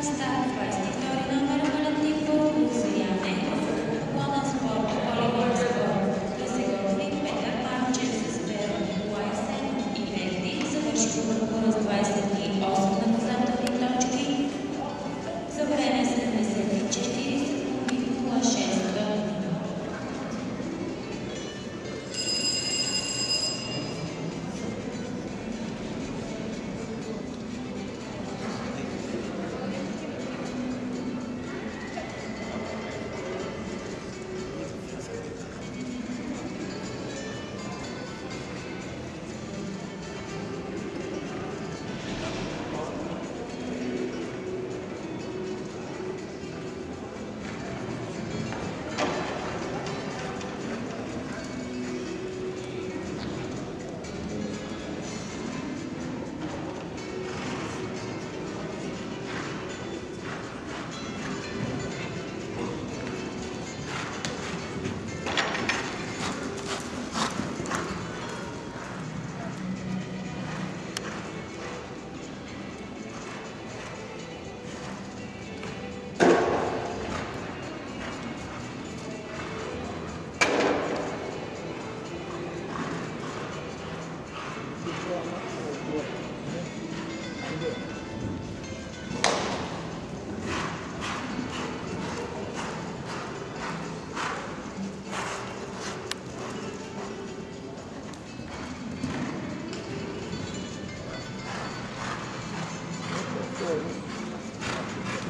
Timpul